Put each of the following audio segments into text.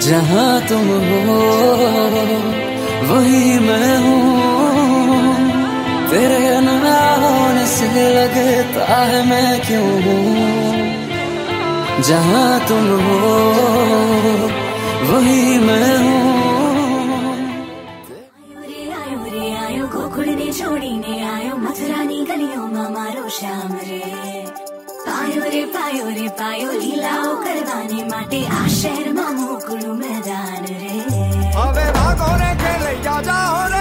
जहाँ तुम हो, वही मैं हूँ। तेरे ना होने से लगता है मैं क्यों हूँ? जहाँ तुम हो, वही मैं हूँ। छोड़ी ने, आयो मथुरानी गलियों में मारो श्याम रे। પાયો રે પાયો રે પાયો લીલાઓ કરવાને માટે આ શહેરમાં મોકળું મેદાન રે હવે ભાગો રે કે લઈ જા જાઓ રે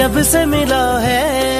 जब से मिला है